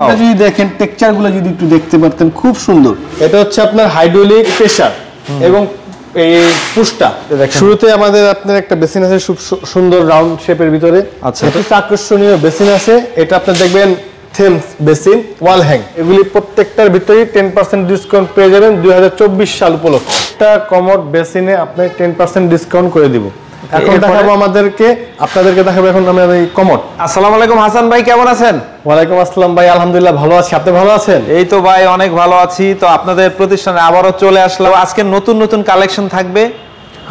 যদি দেখেন যদি একটু দেখতে পারতেন খুব সুন্দর। এটা হচ্ছে আপনার হাইড্রোলিক প্রেসার এবং এই পুষ্টা শুরুতে আমাদের আপনার একটা বেসিন আছে সুন্দর রাউন্ড শেপের ভিতরে। আচ্ছা। এটা আকর্ষণীয় বেসিন আছে। এটা আপনি দেখবেন থেমস বেসিন ওয়াল হ্যাং এগুলি প্রত্যেকটার টেন পার্সেন্ট ডিসকাউন্ট পেয়ে যাবেন। দুই হাজার চব্বিশ সাল উপলক্ষে। একটা কমোড বেসিনে আপনি টেন পার্সেন্ট ডিসকাউন্ট করে দিব। এখন দেখাবো আমাদেরকে আপনাদেরকে দেখাবো এখন আমাদের এই কমোড। আসসালামু আলাইকুম হাসান ভাই কেমন আছেন? ওয়ালাইকুম আসসালাম ভাই আলহামদুলিল্লাহ ভালো আছি। আপনি ভালো আছেন? এই তো ভাই অনেক ভালো আছি। তো আপনাদের প্রতিষ্ঠানে আবারও চলে আসলাম। আজকে নতুন নতুন কালেকশন থাকবে?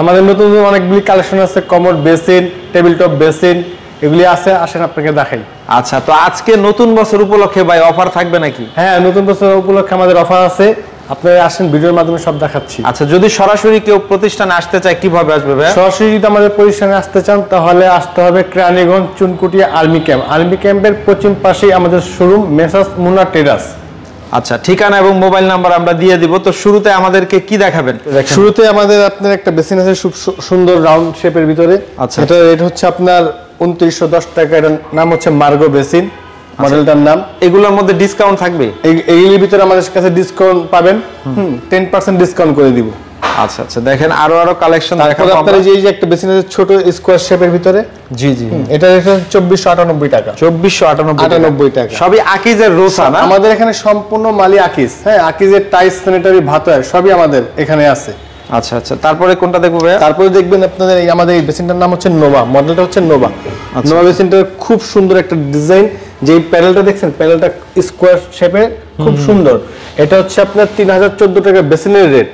আমাদের নতুন নতুন অনেকগুলি কালেকশন আছে commode basin table top basin এগুলি আছে আসেন আপনাকে দেখাই। আচ্ছা তো আজকে নতুন বছর উপলক্ষে ভাই অফার থাকবে নাকি? হ্যাঁ নতুন বছর উপলক্ষে আমাদের অফার আছে। আপনারা আসেন ভিডিওর মাধ্যমে সব দেখাচ্ছি। আচ্ছা যদি সরাসরি কেউ প্রতিষ্ঠানে আসতে চায় কীভাবে আসবে ভাই সরাসরি যদি আমাদের প্রতিষ্ঠানে আসতে চান তাহলে আসতে হবে Keraniganj Chunkutia army camp. Army ক্যাম্পের পশ্চিম পাশেই আমাদের শোরুম মেসাস মুনা টেরাস। আচ্ছা ঠিকানা এবং মোবাইল নাম্বার আমরা দিয়ে দিব। তো শুরুতে আমাদেরকে কি দেখাবেন? শুরুতে আমাদের আপনার একটা বেসিন আছে সুন্দর রাউন্ড শেপের ভিতরে। আচ্ছা। এটা রেট হচ্ছে আপনার উনত্রিশশো দশ টাকা। এটার নাম হচ্ছে মার্গো বেসিন। মডেলটার নাম? এগুলোর মধ্যে ডিসকাউন্ট থাকবে? এই- এইগুলির ভিতরে আমাদের কাছে ডিসকাউন্ট পাবেন। টেন পার্সেন্ট ডিসকাউন্ট করে দিব। আচ্ছা আচ্ছা দেখেন আরও আরও কালেকশন আপনার এই যে- যে একটা বেসিন আছে ছোট স্কোয়ার শেপের ভিতরে। জি জি। এটা চব্বিশশো আটানব্বই টাকা। চব্বিশশো আটানব্বই আটানব্বই টাকা। সবই আকিজের রোসা না? আমাদের এখানে সম্পূর্ণ মালি আকিস হ্যাঁ আকিজের টাইস স্যানিটারি ভাত সবই আমাদের এখানে আছে। আচ্ছা আচ্ছা তারপরে কোনটা দেখব তারপরে দেখবেন আপনাদের এই আমাদের এই বেসিনটার নাম হচ্ছে নোভা মডেলটা হচ্ছে নোভা নোভা বেসিনটার খুব সুন্দর একটা ডিজাইন যে প্যানেলটা দেখছেন প্যানেলটা স্কোয়ার শেপে খুব সুন্দর। এটা হচ্ছে আপনার তিন হাজার চোদ্দ টাকা বেসিনের রেট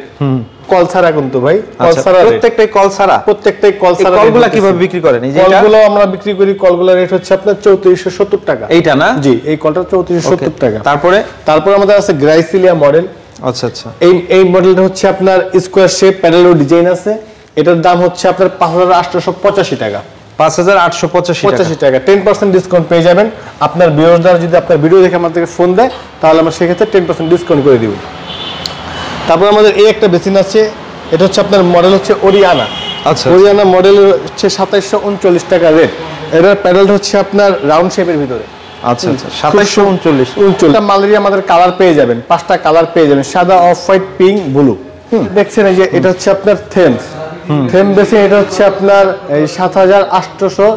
কল ছাড়া কিন্তু ভাই কল আচ্ছা, ছাড়া প্রত্যেকটাই কল ছাড়া? প্রত্যেকটাই কল ছাড়া কলগুলা কীভাবে বিক্রি করেন? এই কলগুলো আমরা বিক্রি করি কলগুলোর রেট হচ্ছে আপনার চৌত্রিশশো সত্তর টাকা। এইটা না? জি এই কলটা চৌত্রিশশো সত্তর টাকা। তারপরে? তারপর আমাদের আছে গ্রাইসিলিয়া মডেল আচ্ছা আচ্ছা। এই এই মডেলটা হচ্ছে আপনার স্কোয়ার শেপ প্যানেলও ডিজাইন আছে। এটার দাম হচ্ছে আপনার পাঁচ হাজার আটশোশো পঁচাশি টাকা। পাঁচ হাজার আটশো পঁচাশি পঁচাশি টাকা। টেন পার্সেন্ট ডিসকাউন্ট পেয়ে যাবেন। আপনার বিরোধ যদি আপনার ভিডিও দেখে আমাদেরকে ফোন দেয় তাহলে আমরা সেক্ষেত্রে টেন পার্সেন্ট ডিসকাউন্ট করে দিব। তারপর আমাদের এই একটা বেসিন আছে এটা হচ্ছে আপনার মডেল হচ্ছে ওরিয়ানা আচ্ছা। ওরিয়ানা মডেল হচ্ছে সাতাইশশো উনচল্লিশ টাকা রেট এটার প্যানেলটা হচ্ছে আপনার রাউন্ড শেপের ভিতরে। আচ্ছা আচ্ছা। সাতাইশশো উনচল্লিশ। উনচল্লিশটা মালেরই আমাদের কালার পেয়ে যাবেন পাঁচটা কালার পেয়ে যাবেন সাদা অফ হোয়াইট পিঙ্ক ব্লু দেখছেন এই যে এটা হচ্ছে আপনার থেমস থেম বেশি এটা হচ্ছে আপনার এই সাত হাজার আটশোশো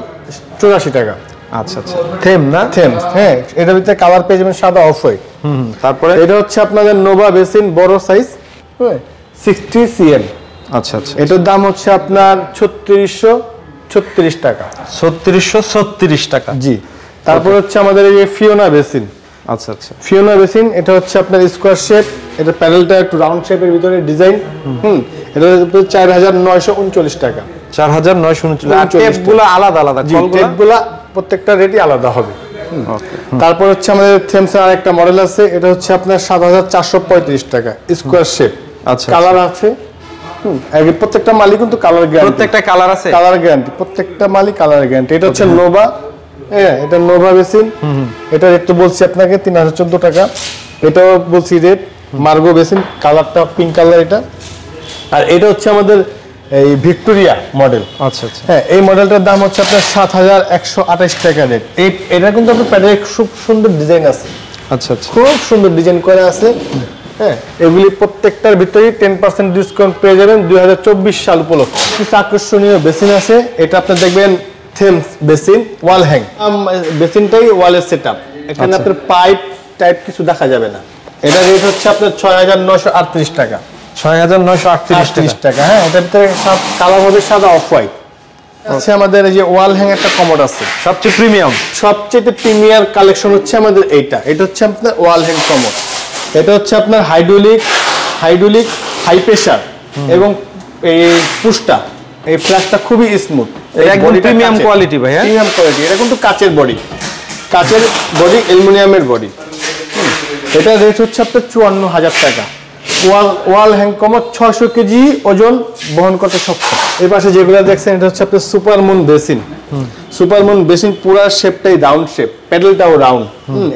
চুরাশি টাকা। আচ্ছা আচ্ছা। থেম না? থেমস হ্যাঁ এটার ভিতরে কালার পেয়ে যাবেন সাদা অফ হোয়াইট হুম তারপরে? এটা হচ্ছে আপনাদের নোভা বেসিন বড় সাইজ হ্যাঁ সিক্সটি সিএম আচ্ছা আচ্ছা। এটার দাম হচ্ছে আপনার ছত্রিশশো ছত্রিশ টাকা। ছত্রিশশো ছত্রিশ টাকা। জি। তারপর হচ্ছে আমাদের এই ফিওনা বেসিন আচ্ছা আচ্ছা। ফিওনা বেসিন এটা হচ্ছে আপনার স্কোয়ার শেপ এটা প্যানেলটা একটু রাউন্ড শেপের ভিতরে ডিজাইন হুম। এটা চার হাজার নয়শো উনচল্লিশ টাকা। চার হাজার নয়শো উনচল্লিশ আর 39 টেপগুলো আলাদা আলাদা টেপগুলা প্রত্যেকটা রেটই আলাদা হবে। তারপর হচ্ছে আমাদের থেমসের আরেকটা মডেল আছে এটা হচ্ছে আপনার সাত হাজার চারশো পঁয়ত্রিশ টাকা স্কোয়ার শেপ আচ্ছা, কালার আছে হুম প্রত্যেকটা মালিক কিন্তু কালার গ্যারান্টি প্রত্যেকটা কালার আছে? কালার গ্যারান্টি প্রত্যেকটা মালিক কালার গ্যারান্টি এটা হচ্ছে নোভা হ্যাঁ এটা নোভা বেসিন এটা রেট তো বলছি আপনাকে তিন হাজার চোদ্দ টাকা। এটাও বলছি রেট মার্গো বেসিন কালারটা পিঙ্ক কালার এটা। আর এটা হচ্ছে আমাদের এই ভিক্টোরিয়া মডেল আচ্ছা আচ্ছা। হ্যাঁ এই মডেলটার দাম হচ্ছে আপনার সাত হাজার একশো আঠাশ টাকা রেট এই এটা কিন্তু আপনার প্যাডের খুব সুন্দর ডিজাইন আছে। আচ্ছা আচ্ছা। খুব সুন্দর ডিজাইন করা আছে। হ্যাঁ এগুলি প্রত্যেকটার ভিতরেই টেন পার্সেন্ট ডিসকাউন্ট পেয়ে যাবেন দুই হাজার চব্বিশ সাল উপলক্ষে। কিছু আকর্ষণীয় বেসিন আছে। এটা আপনি দেখবেন থেমস বেসিন ওয়াল হ্যাং বেসিনটাই ওয়ালের সেট আপ এখানে আপনার পাইপ টাইপ কিছু দেখা যাবে না। এটা রেট হচ্ছে আপনার ছয় হাজার নশো আটত্রিশ টাকা। ছয় হাজার নয়শো আটত্রিশ টাকা। হ্যাঁ এটার ভিতরে সব কালার হবে সাদা অফ হোয়াইট আছে আমাদের এই যে ওয়াল হ্যাং একটা কমোড আছে। সবচেয়ে প্রিমিয়াম সবচেয়ে প্রিমিয়ার কালেকশন হচ্ছে আমাদের এইটা। এটা হচ্ছে আপনার ওয়াল হ্যাং কমোড এটা হচ্ছে আপনার হাইড্রোলিক হাইড্রোলিক হাই প্রেশার এবং এই পুষ্টা এই ফ্ল্যাশটা খুবই স্মুথ একদম premium quality ভাই? প্রিমিয়াম কোয়ালিটি এটা কিন্তু কাচের বডি কাচের বডি অ্যালুমিনিয়ামের বডি এটা রেট হচ্ছে আপনার চুয়ান্ন হাজার টাকা। ওয়াল ওয়াল হ্যাং কমোড ছয়শো কেজি ওজন বহন করতে সক্ষম। এই পাশে যেগুলো দেখছেন এটা হচ্ছে আপনার super moon basin super moon basin পুরা শেপটাই রাউন্ড শেপ প্যাডেলটাও রাউন্ড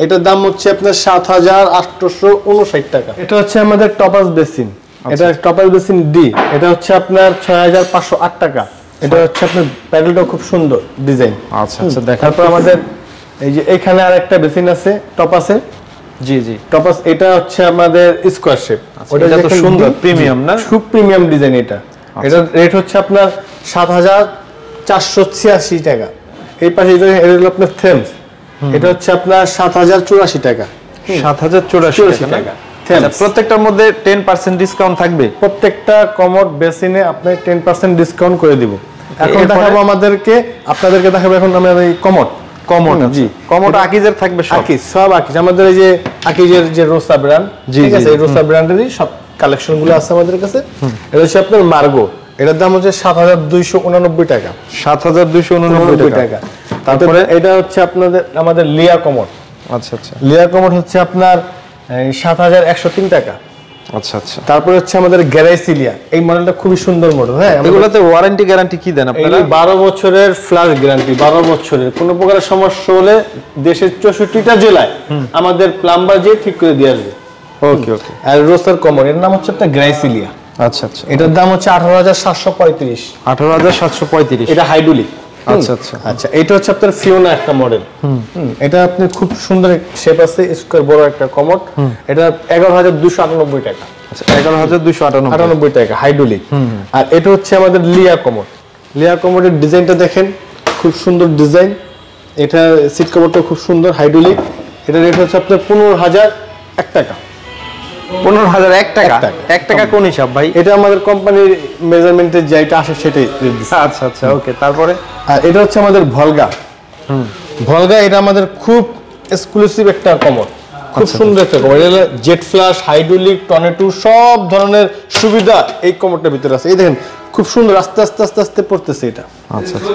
এটার দাম হচ্ছে আপনার সাত হাজার আটশোশো উনষাট টাকা। এটা হচ্ছে আমাদের টপাস বেসিন এটা টপাস বেসিন ডি এটা হচ্ছে আপনার ছয় হাজার পাঁচশো আট টাকা। এটা হচ্ছে আপনার প্যাডেলটাও খুব সুন্দর ডিজাইন। আচ্ছা আচ্ছা দেখা তারপর আমাদের এই যে এখানে আর একটা বেসিন আছে টপ আছে। জি জি। টপাস এটা হচ্ছে আমাদের স্কোয়ার শেপ। এটা তো সুন্দর, premium না? খুব প্রিমিয়াম ডিজাইন এটা। এটার রেট হচ্ছে আপনার সাত হাজার চারশো ছিয়াশি টাকা। এই পাশে এটা এটা হলো আপনার থেমস। এটা হচ্ছে আপনার সাত হাজার চুরাশি টাকা। সাত হাজার চুরাশি টাকা। না? টাকা আচ্ছা, Thames। প্রত্যেকটার মধ্যে টেন পার্সেন্ট ডিসকাউন্ট থাকবে। প্রত্যেকটা কমোড বেসিনে আপনি টেন পার্সেন্ট ডিসকাউন্ট করে দিব। এখন দেখাবো আমাদেরকে আপনাদেরকে দেখাবো এখন আমরা এই কমোড। কমোড জি। কমোড আকিজের থাকবে সব। আকিজ সব আকিজ। আমাদের এই যে আকিজের যে রোসা ব্র্যান্ড ঠিক আছে? এই রোসা ব্র্যান্ডেরই সব কালেকশনগুলো আছে আমাদের কাছে। এটা হচ্ছে আপনার মার্গো। এটার দাম হচ্ছে সাত হাজার দুইশো উনানব্বই টাকা। সাত হাজার দুইশো উননব্বই টাকা। তারপরে? এটা হচ্ছে আপনাদের আমাদের লিয়া কমোড। আচ্ছা আচ্ছা। লিয়া কমোড হচ্ছে আপনার সাত হাজার একশো তিন টাকা। আচ্ছা আচ্ছা। তারপরে হচ্ছে আমাদের গ্যারাইসিলিয়া এই মডেলটা খুবই সুন্দর মডেল হ্যাঁ? এগুলোতে ওয়ারেন্টি গ্যারান্টি কি দেন আপনারা? এই বারো বছরের ফ্ল্যাশ গ্যারান্টি বারো বছরের। কোনো প্রকার সমস্যা হলে দেশের চৌষট্টিটা জেলায় আমাদের প্লাম্বার যে ঠিক করে দিয়ে আসবে। ওকে ওকে আর রোসার কমন এর নাম হচ্ছে আপনার গ্রাইসিলিয়া আচ্ছা আচ্ছা। এটার দাম হচ্ছে আঠারো হাজার সাতশো পঁয়ত্রিশ। আঠারো হাজার সাতশো পঁয়ত্রিশ। এটা হাইডুলিক আচ্ছা, আচ্ছা। আচ্ছা এটা হচ্ছে আপনার ফিওনা একটা মডেল এটা আপনি খুব সুন্দর শেপ আছে স্কোয়ার বড় একটা কমট এটা এগারো হাজার দুশো আটানব্বই টাকা। এগারো হাজার দুইশো আটানব্বই। টাকা হাইড্রোলিক আর এটা হচ্ছে আমাদের লিয়া কমোড লিয়া কমোডের ডিজাইনটা দেখেন খুব সুন্দর ডিজাইন। এটা সিট কভারটা খুব সুন্দর হাইড্রোলিক এটা রেট হচ্ছে আপনার পনেরো হাজার এক টাকা। পনেরো হাজার এক টাকা। এক টাকা। কোন হিসাব ভাই? এটা আমাদের কোম্পানির মেজারমেন্টের যেটা আসে সেটাই আচ্ছা আচ্ছা ওকে তারপরে? আর এটা হচ্ছে আমাদের ভলগা। ভলগা এটা আমাদের খুব এক্সক্লুসিভ একটা কমর খুব সুন্দর একটা কমর এটা জেট ফ্লাশ হাইড্রোলিক টর্নেটো সব ধরনের সুবিধা এই কমরটার ভিতরে আছে। এই দেখেন খুব সুন্দর আস্তে আস্তে আস্তে আস্তে পড়তেছে এটা। আচ্ছা আচ্ছা।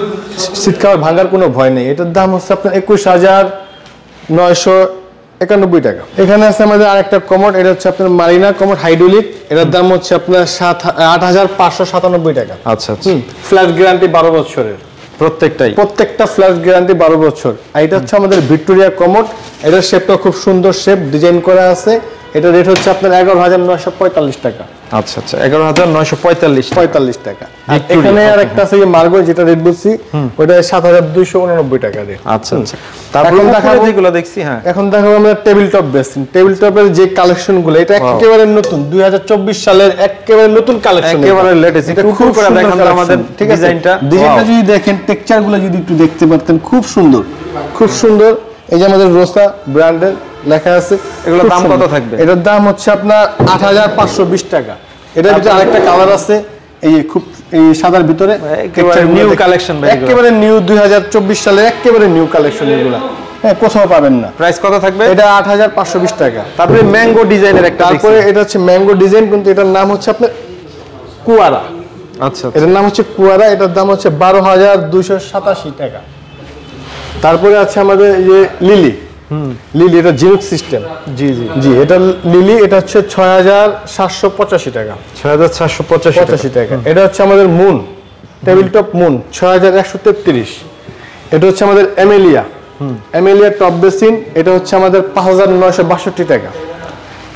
শীত ভাঙার কোনো ভয় নেই। এটার দাম হচ্ছে আপনার একুশ হাজার নয়শো একানব্বই টাকা। এখানে আছে আমাদের আরেকটা কমোড এটা হচ্ছে আপনার মারিনা কমোড হাইড্রোলিক। এটার দাম হচ্ছে আপনার সাত আট হাজার পাঁচশো সাতানব্বই টাকা। আচ্ছা আচ্ছা। ফ্ল্যাট গ্যারান্টি বারো বছরের। প্রত্যেকটাই? প্রত্যেকটা ফ্ল্যাশ গ্যারান্টি বারো বছর। আর এটা হচ্ছে আমাদের ভিক্টোরিয়া কমোড। এটার শেপটা খুব সুন্দর শেপ ডিজাইন করা আছে। এটা রেট হচ্ছে আপনার এগারো হাজার নয়শো পঁয়তাল্লিশ টাকা। আচ্ছা আচ্ছা এগারো হাজার নয়শো পঁয়তাল্লিশ পঁয়তাল্লিশ টাকা। এখানে আর একটা আছে মার্গো যেটা রেট বলছি ওটা সাত হাজার দুইশো উননব্বই টাকা রেট আচ্ছা আচ্ছা। তারপর দেখাবো যেগুলো দেখছি হ্যাঁ। এখন আমরা টেবিল টপ বেসিন টেবিল টপের যে কালেকশনগুলো এটা একেবারে নতুন দুই হাজার চব্বিশ সালের একেবারে নতুন কালেকশন একেবারে latest। এটা খুব করে দেখান আমাদের ঠিক আছে? ডিজাইনটা। ডিজাইনটা যদি দেখেন টেক্সচারগুলো যদি একটু দেখতে পারতেন খুব সুন্দর। খুব সুন্দর। এই যে আমাদের রোসা ব্র্যান্ডের লেখা আছে এগুলোর দাম কত থাকবে? এটার দাম হচ্ছে আপনার আট হাজার পাঁচশো বিশ টাকা। এটার ভিতরে আরেকটা কালার আছে এই খুব এই সাদার ভিতরে। new ভাই এগুলো। একেবারে নিউ দুই হাজার চব্বিশ সালের একেবারে নিউ কালেকশন এগুলা। হ্যাঁ কোথাও পাবেন না। প্রাইস কত থাকবে? এটা আট হাজার পাঁচশো বিশ টাকা। তারপরে ম্যাঙ্গো ডিজাইনের একটা তারপরে এটা হচ্ছে ম্যাঙ্গো ডিজাইন কিন্তু এটার নাম হচ্ছে আপনার কুয়ারা। আচ্ছা আচ্ছা। এটার নাম হচ্ছে কুয়ারা এটার দাম হচ্ছে বারো হাজার দুইশো সাতাশি টাকা। তারপরে আছে আমাদের যে লিলি লিলি এটা জিনুক সিস্টেম। জি জি। জি এটা লিলি এটা হচ্ছে ছয় হাজার সাতশো পঁচাশি টাকা। ছয় হাজার পঁচাশি টাকা। এটা হচ্ছে আমাদের মুন টেবিল টপ মুন ছয় হাজার একশো তেত্রিশ। এটা হচ্ছে আমাদের এমেলিয়া এমেলিয়া টপ বেসিন এটা হচ্ছে আমাদের পাঁচ হাজার নয়শো বাষট্টি টাকা।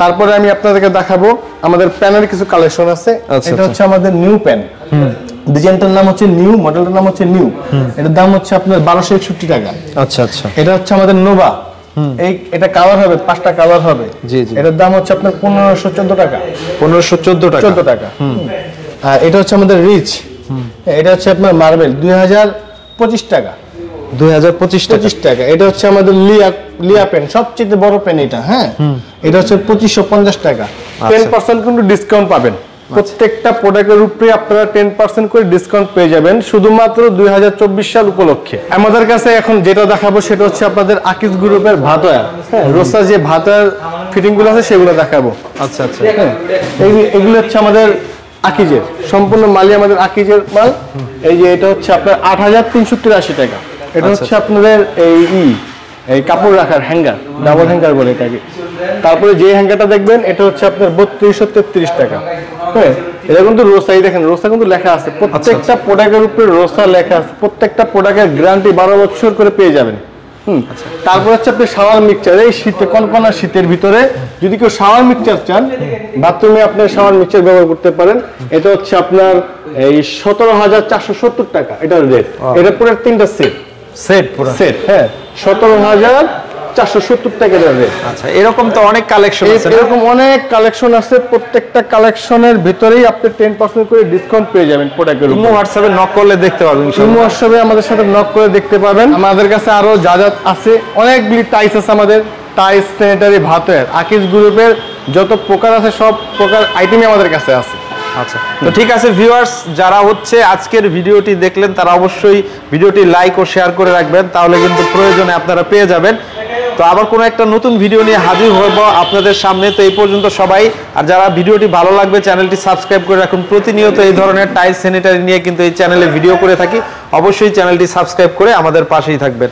তারপরে আমি আপনাদেরকে দেখাবো আমাদের প্যানের কিছু কালেকশন আছে। আচ্ছা, এটা আচ্ছা। হচ্ছে আমাদের নিউ প্যান ডিজাইনটার নাম হচ্ছে নিউ মডেলটার নাম হচ্ছে নিউ এটার দাম হচ্ছে আপনার বারোশো একষট্টি টাকা। আচ্ছা আচ্ছা। এটা হচ্ছে আমাদের নোভা এই এটা কালার হবে পাঁচটা কালার হবে। জি, জি। এটার দাম হচ্ছে আপনার পনেরোশো চোদ্দ টাকা। পনেরোশো চোদ্দ টাকা। চোদ্দ টাকা। আর এটা হচ্ছে আমাদের রিচ এটা হচ্ছে আপনার মার্বেল দুই হাজার পঁচিশ টাকা। দুই হাজার পঁচিশ টাকা। পঁচিশ টাকা। এটা হচ্ছে আমাদের লিয়া লিয়া পেন সবচেয়ে বড় পেন এটা হ্যাঁ? এটা হচ্ছে পঁচিশশো পঞ্চাশ টাকা। টেন পার্সেন্ট কিন্তু ডিসকাউন্ট পাবেন। প্রত্যেকটা প্রোডাক্টের উপরে আপনারা টেন পার্সেন্ট করে ডিসকাউন্ট পেয়ে যাবেন শুধুমাত্র দুই হাজার চব্বিশ সাল উপলক্ষে। আমাদের কাছে এখন যেটা দেখাবো সেটা হচ্ছে আপনাদের আকিস গ্রুপের ভাতয়া। হ্যাঁ রোসা যে ভাতয়ার ফিটিংগুলো আছে সেগুলো দেখাবো। আচ্ছা আচ্ছা। এগুলো হচ্ছে আমাদের আকিজের সম্পূর্ণ মালি আমাদের আকিজের মাল। এই যে এটা হচ্ছে আপনার আট হাজার তিনশো তিরাশি টাকা। এটা হচ্ছে আপনাদের এই ই এই কাপড় রাখার হ্যাঙ্গার ডাবল হ্যাঙ্গার বলে এটাকে। তারপরে যে হ্যাঙ্গারটা দেখবেন এটা হচ্ছে আপনার বত্রিশশো তেত্রিশ টাকা। হ্যাঁ এটা কিন্তু রোসাই দেখেন রোসা কিন্তু লেখা আছে। প্রত্যেকটা প্রোডাক্টের উপরে রোসা লেখা আছে। প্রত্যেকটা প্রোডাক্টের গ্যারান্টি বারো বছর করে পেয়ে যাবেন। হুম তারপর হচ্ছে আপনি শাওয়ার মিক্সচার এই শীতে কনকনা শীতের ভিতরে যদি কেউ শাওয়ার মিক্সচার চান বাথরুমে আপনি শাওয়ার মিক্সচার ব্যবহার করতে পারেন। এটা হচ্ছে আপনার এই সতেরো হাজার চারশো সত্তর টাকা এটার রেট এটা পুরো তিনটা সেট সেট পুরো। সেট হ্যাঁ সতেরো হাজার চারশো সত্তর টাকা রেট আচ্ছা এরকম তো অনেক কালেকশন আছে এরকম অনেক কালেকশন আছে প্রত্যেকটা কালেকশনের ভিতরেই আপনি টেন পার্সেন্ট করে ডিসকাউন্ট পেয়ে যাবেন প্রোডাক্টের ইমো হোয়াটসঅ্যাপে নক করলে দেখতে ইনশাআল্লাহ। ইমো হোয়াটসঅ্যাপে আমাদের সাথে নক করে দেখতে পাবেন আমাদের কাছে আরও যা যা আছে অনেকগুলি টাইস আছে আমাদের। টাইস স্যানিটারি ভাতের আকিস গ্রুপের যত প্রকার আছে সব প্রকার আইটেমই আমাদের কাছে আছে। আচ্ছা। তো ঠিক আছে ভিউয়ার্স যারা হচ্ছে আজকের ভিডিওটি দেখলেন তারা অবশ্যই ভিডিওটি লাইক ও শেয়ার করে রাখবেন। তাহলে কিন্তু প্রয়োজনে আপনারা পেয়ে যাবেন। তো আবার কোনো একটা নতুন ভিডিও নিয়ে হাজির হব আপনাদের সামনে। তো এই পর্যন্ত সবাই, আর যারা ভিডিওটি ভালো লাগবে, চ্যানেলটি সাবস্ক্রাইব করে রাখুন। প্রতিনিয়ত এই ধরনের টাইল স্যানিটারি নিয়ে কিন্তু এই চ্যানেলে ভিডিও করে থাকি। অবশ্যই চ্যানেলটি সাবস্ক্রাইব করে আমাদের পাশেই থাকবেন।